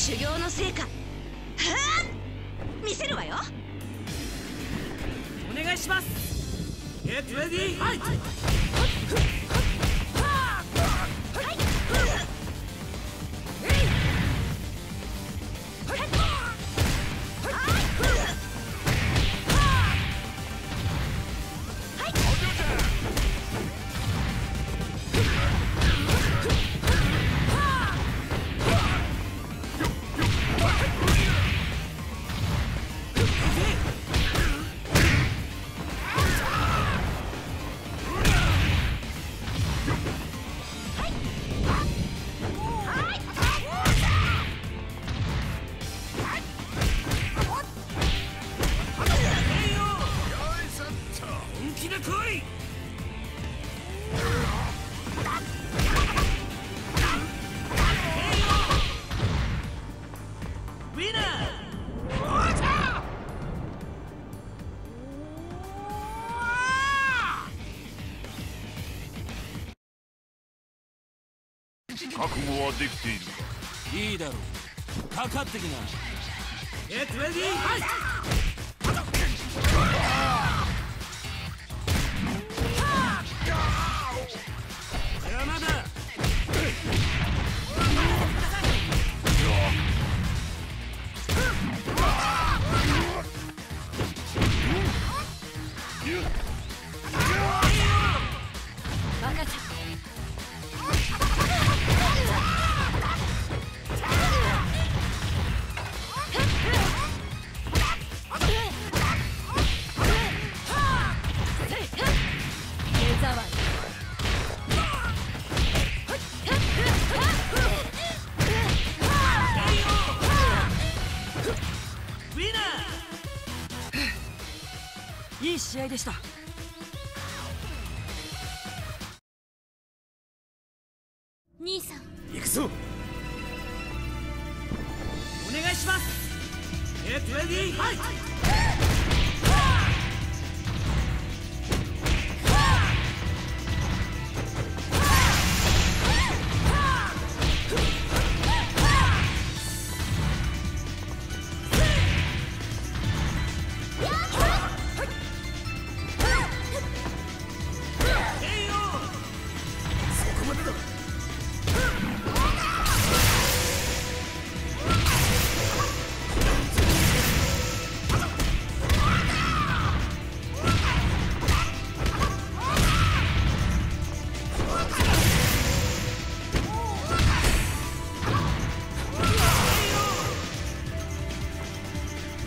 修行の成果。はあ見せるわよ。お願いします。Get ready! fight! 覚悟はできている。かいいだろう。かかってきな。Get ready! fight! いい試合でした。兄さん。行くぞ。お願いします。Get ready fight! そこ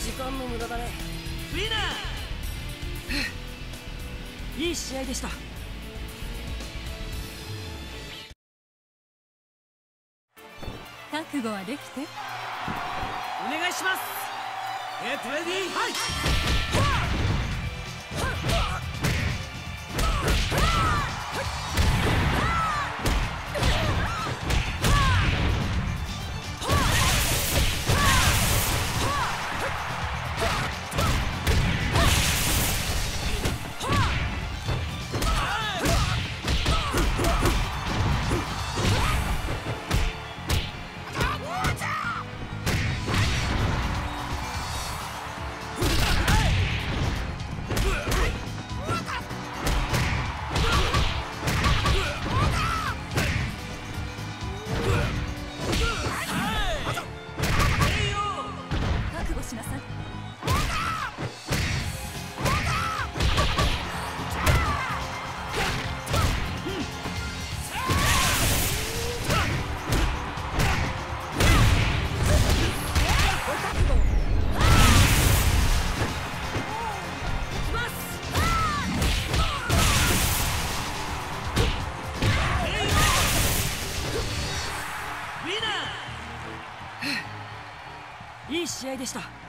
時間の無駄だね。ウィナー。いい試合でした。覚悟はできて。お願いします。Get ready fight! 邪いい試合でした。